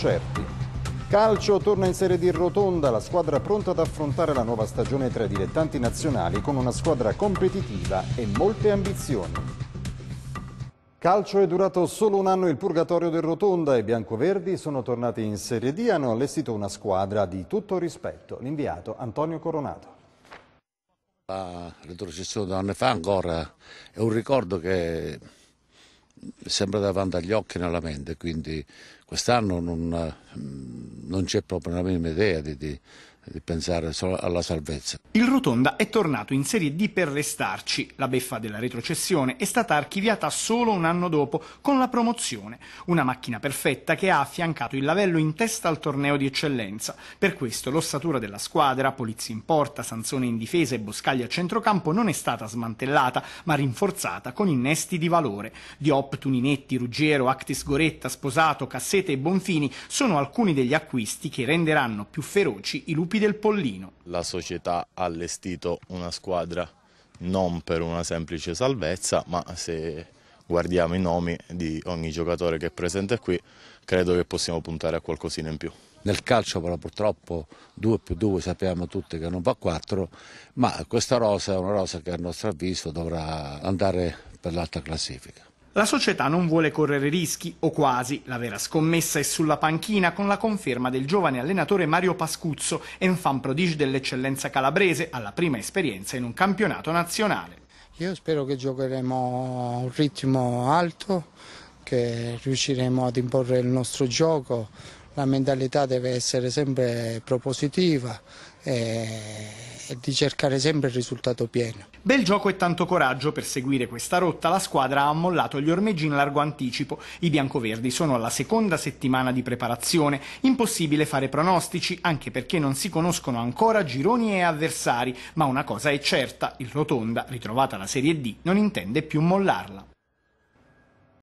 certi. Calcio torna in Serie D Rotonda, la squadra pronta ad affrontare la nuova stagione tra i dilettanti nazionali con una squadra competitiva e molte ambizioni. Calcio è durato solo un anno il purgatorio del Rotonda e i biancoverdi sono tornati in Serie D e hanno allestito una squadra di tutto rispetto. L'inviato Antonio Coronato. La retrocessione di anni fa ancora è un ricordo che sembra davanti agli occhi e nella mente, quindi quest'anno non, non c'è proprio una minima idea di, di di pensare solo alla salvezza. Il Rotonda è tornato in Serie D per restarci. La beffa della retrocessione è stata archiviata solo un anno dopo con la promozione, una macchina perfetta che ha affiancato il lavello in testa al torneo di eccellenza. Per questo l'ossatura della squadra, Polizzi in porta, Sansone in difesa e Boscaglia a centrocampo non è stata smantellata, ma rinforzata con innesti di valore. Diop, Tuninetti, Ruggiero, Actis Goretta, Sposato, Cassete e Bonfini sono alcuni degli acquisti che renderanno più feroci i lupi lupi del Pollino. La società ha allestito una squadra non per una semplice salvezza, ma se guardiamo i nomi di ogni giocatore che è presente qui, credo che possiamo puntare a qualcosina in più. Nel calcio però purtroppo 2 più 2 sappiamo tutti che non va 4, ma questa rosa è una rosa che a nostro avviso dovrà andare per l'alta classifica. La società non vuole correre rischi, o quasi. La vera scommessa è sulla panchina con la conferma del giovane allenatore Mario Pascuzzo, enfant prodige dell'eccellenza calabrese, alla prima esperienza in un campionato nazionale. Io spero che giocheremo a un ritmo alto, che riusciremo ad imporre il nostro gioco, la mentalità deve essere sempre propositiva e, di cercare sempre il risultato pieno. Bel gioco e tanto coraggio per seguire questa rotta, la squadra ha mollato gli ormeggi in largo anticipo. I biancoverdi sono alla seconda settimana di preparazione. Impossibile fare pronostici, anche perché non si conoscono ancora gironi e avversari, ma una cosa è certa, il Rotonda, ritrovata la Serie D, non intende più mollarla.